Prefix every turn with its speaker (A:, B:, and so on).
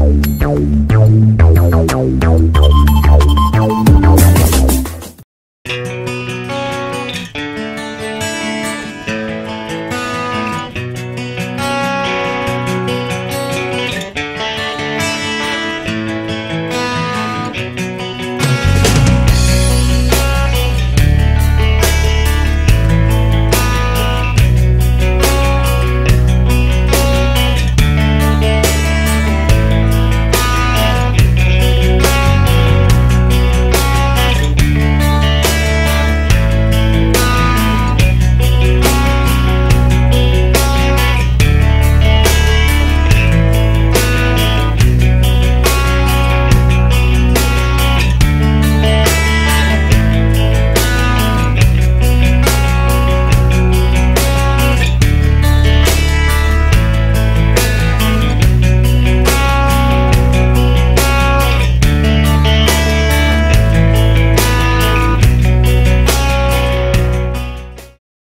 A: đầu đầu đầu đầu